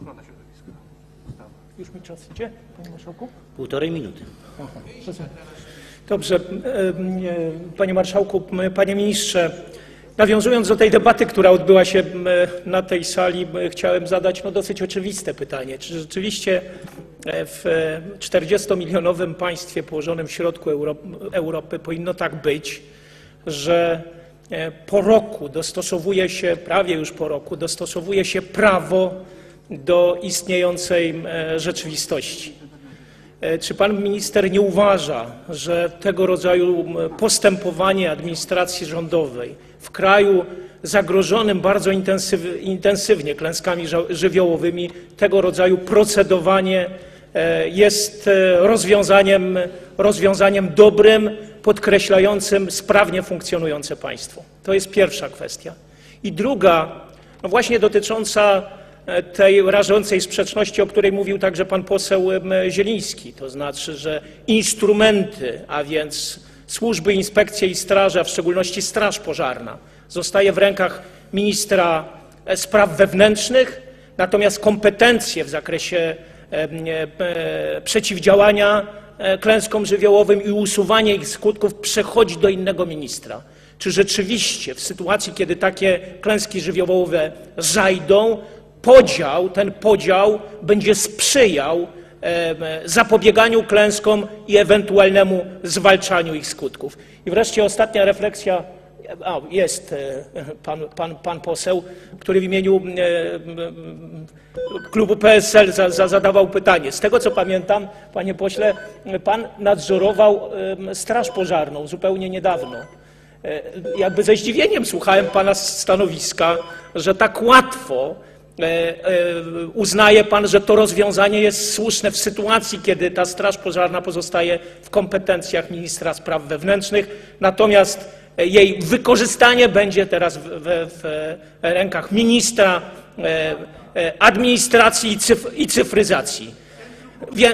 Ochrona środowiska. Ustawa. Już mi czas idzie, panie marszałku? Półtorej minuty. Rozumiem. Dobrze. e, Panie marszałku, panie ministrze, nawiązując do tej debaty, która odbyła się na tej sali, chciałem zadać no, dosyć oczywiste pytanie. Czy rzeczywiście e, w 40-milionowym państwie położonym w środku Euro- Europy powinno tak być, że e, po roku dostosowuje się, prawie już po roku, dostosowuje się prawo do istniejącej e, rzeczywistości? E, Czy pan minister nie uważa, że tego rodzaju postępowanie administracji rządowej w kraju zagrożonym bardzo intensyw, intensywnie klęskami żywiołowymi, tego rodzaju procedowanie e, jest rozwiązaniem, rozwiązaniem dobrym, podkreślającym sprawnie funkcjonujące państwo? To jest pierwsza kwestia. I druga, no właśnie dotycząca tej rażącej sprzeczności, o której mówił także pan poseł Zieliński, to znaczy, że instrumenty, a więc służby, inspekcje i straże, a w szczególności Straż Pożarna, zostaje w rękach ministra e, spraw wewnętrznych, natomiast kompetencje w zakresie e, przeciwdziałania e, klęskom żywiołowym i usuwania ich skutków przechodzi do innego ministra. Czy rzeczywiście w sytuacji, kiedy takie klęski żywiołowe zajdą, podział, ten podział będzie sprzyjał zapobieganiu klęskom i ewentualnemu zwalczaniu ich skutków. I wreszcie ostatnia refleksja. A, jest e, pan, pan, pan poseł, który w imieniu klubu PSL za, za, zadawał pytanie. Z tego co pamiętam, panie pośle, pan nadzorował Straż Pożarną zupełnie niedawno. E, Jakby ze zdziwieniem słuchałem pana stanowiska, że tak łatwo uznaje pan, że to rozwiązanie jest słuszne w sytuacji, kiedy ta Straż Pożarna pozostaje w kompetencjach ministra spraw wewnętrznych, natomiast e, jej wykorzystanie będzie teraz w, w, w rękach ministra e, e, administracji i, cyf, i cyfryzacji.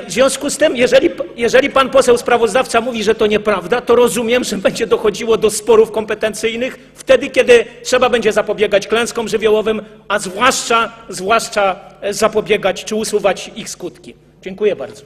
W związku z tym, jeżeli, jeżeli pan poseł sprawozdawca mówi, że to nieprawda, to rozumiem, że będzie dochodziło do sporów kompetencyjnych wtedy, kiedy trzeba będzie zapobiegać klęskom żywiołowym, a zwłaszcza, zwłaszcza e, zapobiegać czy usuwać ich skutki. Dziękuję bardzo.